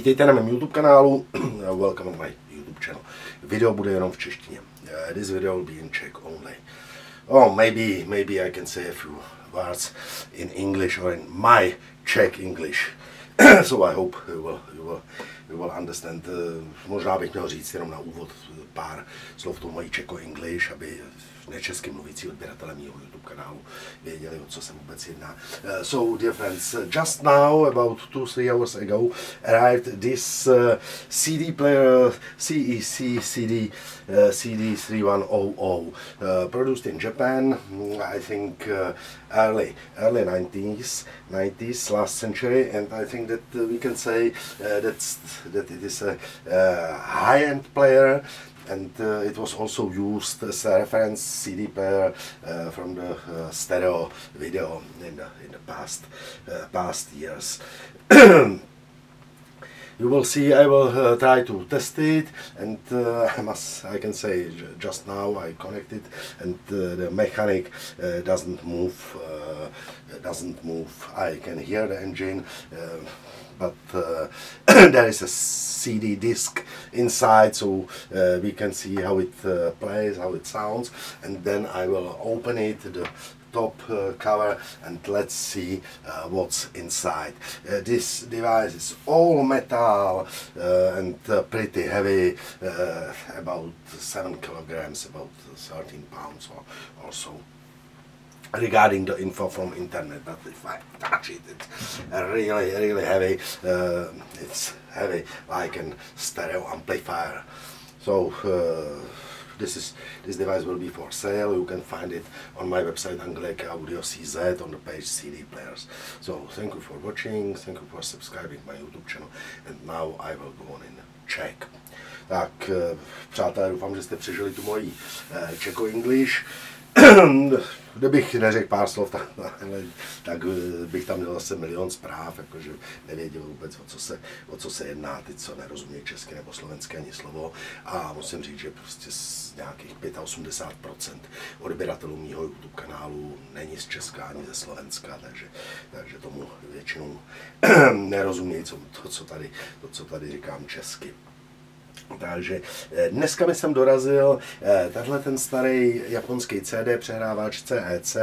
Vítejte na mém YouTube kanálu, welcome on my YouTube channel. Video bude jenom v češtině. Uh, this video will be in Czech only. Oh, maybe, maybe I can say a few words in English or in my Czech English. so I hope you will, you will, you will understand. Uh, možná bych měl říct jenom na úvod pár slov tou mojí Czech English, aby mluvící odběratele mého YouTube kanálu věděli, o co se vůbec jedná. Uh, so, dear friends, just now, about two, three hours ago, arrived this uh, CD player, CEC CD, uh, CD 3100, uh, produced in Japan, I think uh, early, early 90s, 90s, last century, and I think that uh, we can say uh, that's, that it is a uh, high-end player, and uh, it was also used as a reference CD player uh, from the uh, stereo video in the in the past past years. you will see I will uh, try to test it and uh, I must I can say just now I connected and uh, the mechanic uh, doesn't move uh, doesn't move. I can hear the engine uh, but there is a CD disc inside so we can see how it plays how it sounds and then I will open it the top uh, cover and let's see uh, what's inside. Uh, this device is all metal uh, and uh, pretty heavy, uh, about 7 kilograms, about 13 pounds or, or so. Regarding the info from internet but if I touch it it's really really heavy. It's heavy like a stereo amplifier. So this is this device will be for sale. You can find it on my website Angelika Audio CZ on the page CD players. So thank you for watching. Thank you for subscribing my YouTube channel. And now I will go on in Czech tak eh, přátelé doufám že jste přežili tu moji eh, Czech English kdybych neřekl pár slov, tak, tak bych tam měl zase milion zpráv, jakože nevěděl vůbec, o co se, o co se jedná, ty, co nerozumějí česky nebo slovenské ani slovo. A musím říct, že prostě z nějakých 85% odběratelů mýho YouTube kanálu není z Česka ani ze Slovenska, takže, takže tomu většinou nerozumějí co, to, co tady, to, co tady říkám česky. Takže eh, dneska mi jsem dorazil eh, tenhle ten starý japonský CD přehrávač CEC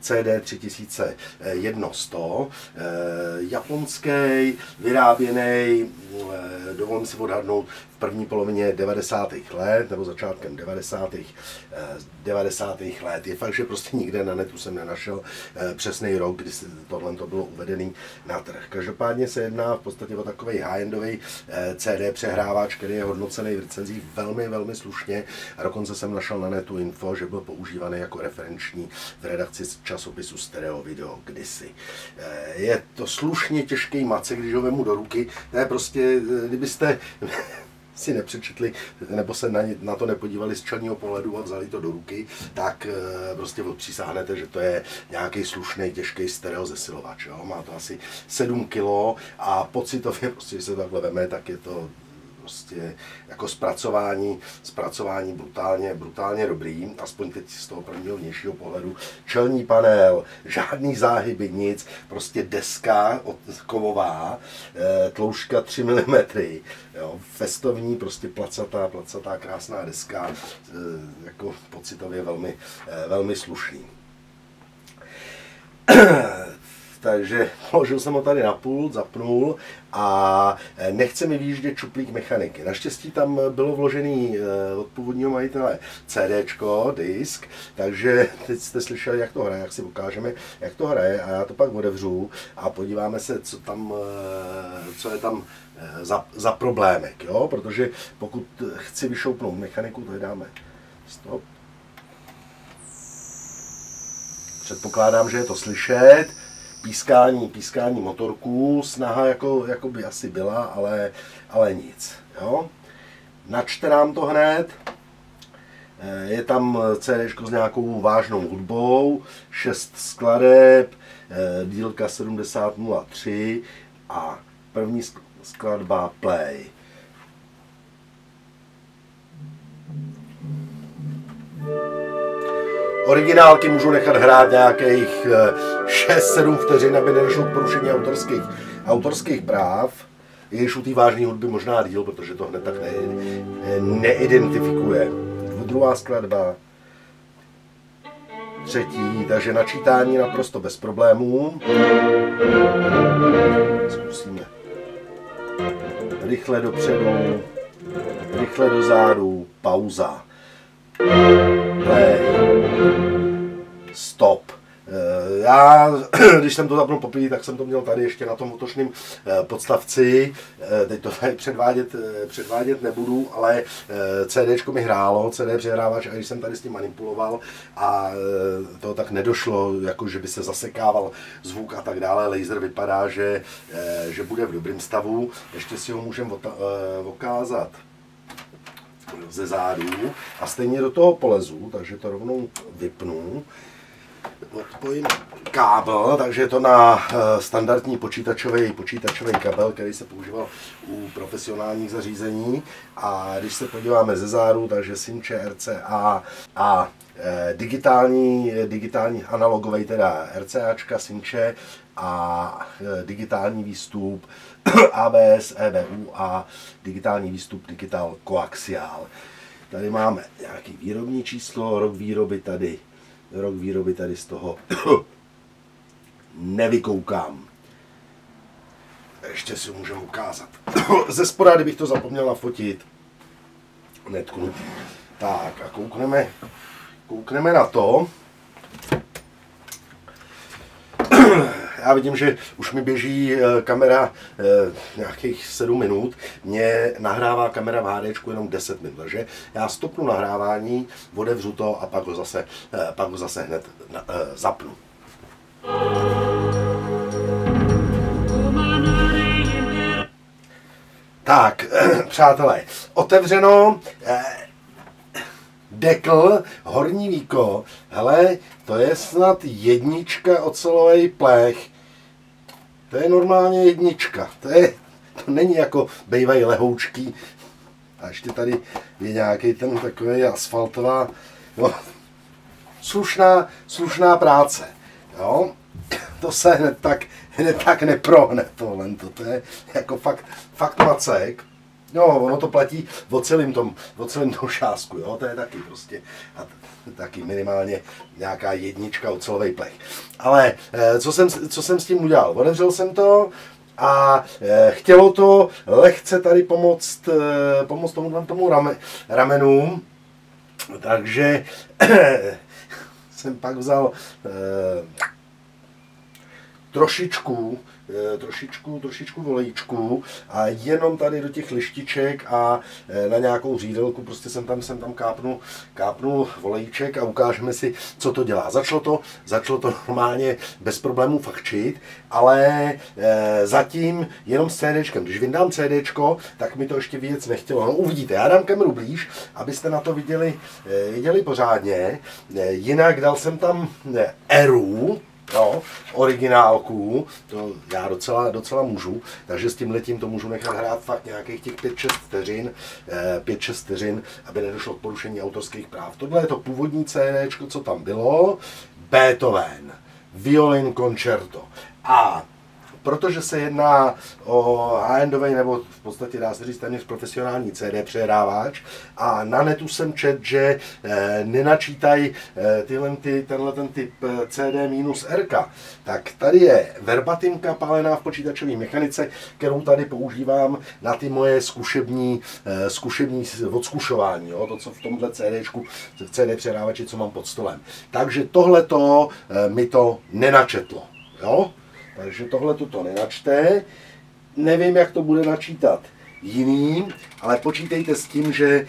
CD 3100, japonský, vyráběný, eh, dovolím si odhadnout, první polovině 90. let nebo začátkem 90. 90. Eh, let. Je fakt, že prostě nikde na netu jsem nenašel eh, přesný rok, kdy tohle to bylo uvedený na trh. Každopádně se jedná v podstatě o takový high-endový eh, CD přehrávač, který je hodnocený v recenzích velmi, velmi slušně. A dokonce jsem našel na netu info, že byl používaný jako referenční v redakci časopisu Stereo Video kdysi. Je to slušně těžký mace, když ho vemu do ruky. To je prostě, kdybyste si nepřečetli nebo se na, na to nepodívali z čelního pohledu a vzali to do ruky, tak e, prostě odpřísáhnete, že to je nějaký slušný, těžký stereo zesilovač. Jo? Má to asi 7 kg a pocitově, prostě, když se takhle veme, tak je to prostě jako zpracování, zpracování brutálně, brutálně dobrý, aspoň teď z toho prvního vnějšího pohledu. Čelní panel, žádný záhyby, nic, prostě deska od, kovová, e, tloušťka 3 mm, jo, festovní, prostě placatá, placatá, krásná deska, e, jako pocitově velmi, e, velmi slušný takže položil jsem ho tady na pult, zapnul a eh, nechce mi výjíždět čuplík mechaniky. Naštěstí tam bylo vložený eh, od původního majitele CDčko, disk, takže teď jste slyšeli, jak to hraje, jak si ukážeme, jak to hraje a já to pak otevřu a podíváme se, co tam, eh, co je tam za, za problémek, jo? protože pokud chci vyšoupnout mechaniku, to je dáme stop. Předpokládám, že je to slyšet pískání, pískání motorků, snaha jako, jako by asi byla, ale, ale nic. Jo? Načte nám to hned, eh, je tam CD s nějakou vážnou hudbou, 6 skladeb, eh, dílka 7003 a první skladba Play. Originálky můžu nechat hrát nějakých 6-7 eh, vteřin, aby nedošlo k porušení autorských, autorských práv. Když u té vážné hudby možná díl, protože to hned tak ne, neidentifikuje. Druhá skladba, třetí, takže načítání naprosto bez problémů. Zkusíme. Rychle dopředu, rychle dozadu, pauza. Play. Stop. Eh, já, když jsem to zapnul poprvé, tak jsem to měl tady ještě na tom útočném eh, podstavci. Eh, teď to tady předvádět, předvádět nebudu, ale CD mi hrálo, CD přehrávač, a když jsem tady s tím manipuloval a to tak nedošlo, jako že by se zasekával zvuk a tak dále. Laser vypadá, že, že bude v dobrém stavu. Ještě si ho můžeme okázat ze zádů a stejně do toho polezu, takže to rovnou vypnu odpojím kábel, takže je to na eh, standardní počítačový, počítačový kabel, který se používal u profesionálních zařízení. A když se podíváme ze záru, takže Simče RCA a digitální, digitální analogový, teda RCAčka, Simče a eh, digitální výstup ABS, EBU a digitální výstup Digital Coaxial. Tady máme nějaký výrobní číslo, rok výroby tady rok výroby tady z toho nevykoukám. Ještě si můžeme ukázat. Ze spoda, kdybych to zapomněl nafotit, netknu. Tak a koukneme, koukneme na to. já vidím, že už mi běží eh, kamera eh, nějakých 7 minut, mě nahrává kamera v HD jenom 10 minut, takže já stopnu nahrávání, otevřu to a pak ho zase, eh, pak ho zase hned zapnu. Tak, přátelé, otevřeno, dekl, horní víko, hele, to je snad jednička ocelový plech, to je normálně jednička. To, je, to není jako bejvají lehoučky. A ještě tady je nějaký ten takový asfaltová, jo, slušná, slušná práce. Jo. To se hned tak, hned tak neprohne tohle. To je jako fakt, fakt macek. No, ono to platí o celém tom, o celém tom šásku, jo, to je taky prostě. A taky minimálně nějaká jednička ocelový plech. Ale eh, co jsem, co jsem s tím udělal? Otevřel jsem to a eh, chtělo to lehce tady pomoct, eh, pomoct tomu, tomu rame, ramenu, takže jsem pak vzal trošičku trošičku, trošičku volejčku a jenom tady do těch lištiček a eh, na nějakou řídelku prostě jsem tam, jsem tam kápnu, kápnu volejček a ukážeme si, co to dělá. Začalo to, začalo to normálně bez problémů fachčit, ale e, zatím jenom s CDčkem. Když vyndám CDčko, tak mi to ještě věc nechtělo. No uvidíte, já dám kameru blíž, abyste na to viděli, e, viděli pořádně. E, jinak dal jsem tam e, Eru, jo, originálku, to já docela, docela můžu, takže s tím letím to můžu nechat hrát fakt nějakých těch 5-6 vteřin, 5-6 eh, vteřin, aby nedošlo k porušení autorských práv. Tohle je to původní CD, co tam bylo, Beethoven, violin concerto. A protože se jedná o high nebo v podstatě dá se říct téměř profesionální CD přehrávač a na netu jsem čet, že e, nenačítají e, tyhle, ty, tenhle ten typ eh, CD minus RK. Tak tady je verbatimka palená v počítačové mechanice, kterou tady používám na ty moje zkušební, e, zkušební odskušování, jo, to, co v tomhle CDčku, v CD přehrávači, co mám pod stolem. Takže tohle to e, mi to nenačetlo. Jo? Takže tohle to nenačte. Nevím, jak to bude načítat jiným, ale počítejte s tím, že e,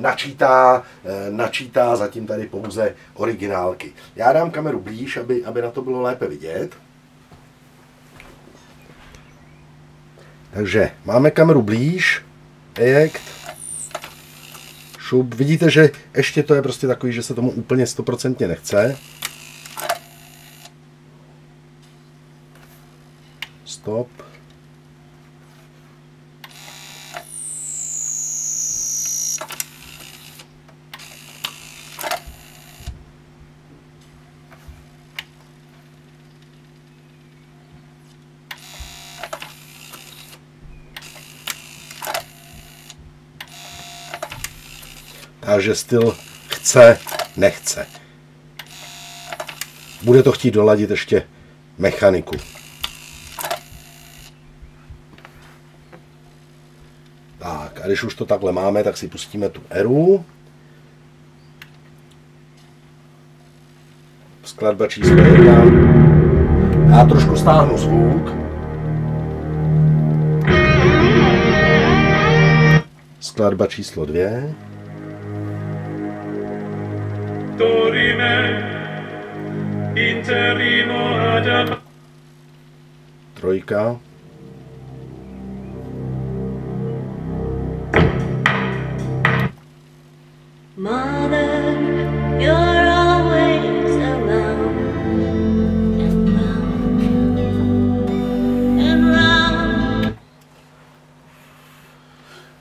načítá, e, načítá zatím tady pouze originálky. Já dám kameru blíž, aby, aby na to bylo lépe vidět. Takže máme kameru blíž, ejekt, šup. Vidíte, že ještě to je prostě takový, že se tomu úplně stoprocentně nechce. stop. Takže styl chce, nechce. Bude to chtít doladit ještě mechaniku. A když už to takhle máme, tak si pustíme tu eru. Skladba číslo jedna. Já trošku stáhnu zvuk. Skladba číslo dvě. Trojka.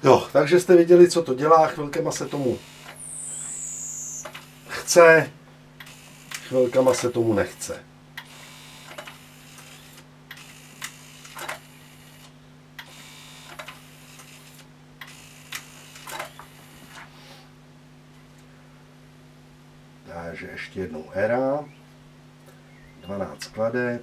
Jo, takže jste viděli, co to dělá, chvilkema se tomu chce, chvilkama se tomu nechce. Takže ještě jednou era, 12 skladeb.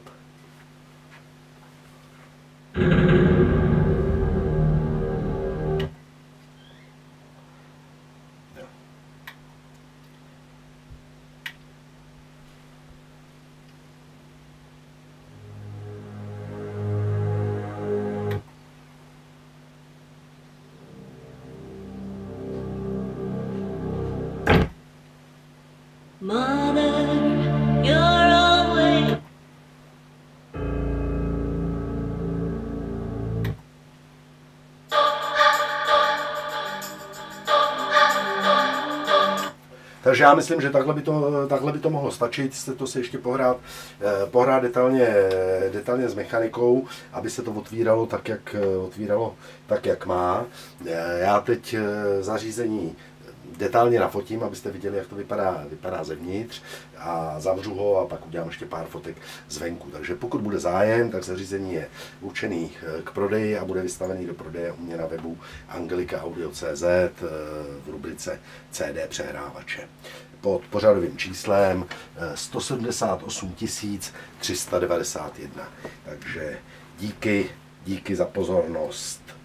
Takže já myslím, že takhle by to, takhle by to mohlo stačit, jste to si ještě pohrát, eh, pohrát detailně, detailně s mechanikou, aby se to otvíralo tak, jak, eh, otvíralo tak, jak má. Eh, já teď zařízení detailně nafotím, abyste viděli, jak to vypadá, vypadá zevnitř a zavřu ho a pak udělám ještě pár fotek zvenku. Takže pokud bude zájem, tak zařízení je určený k prodeji a bude vystavený do prodeje u mě na webu angelikaaudio.cz v rubrice CD přehrávače pod pořadovým číslem 178 391. Takže díky, díky za pozornost.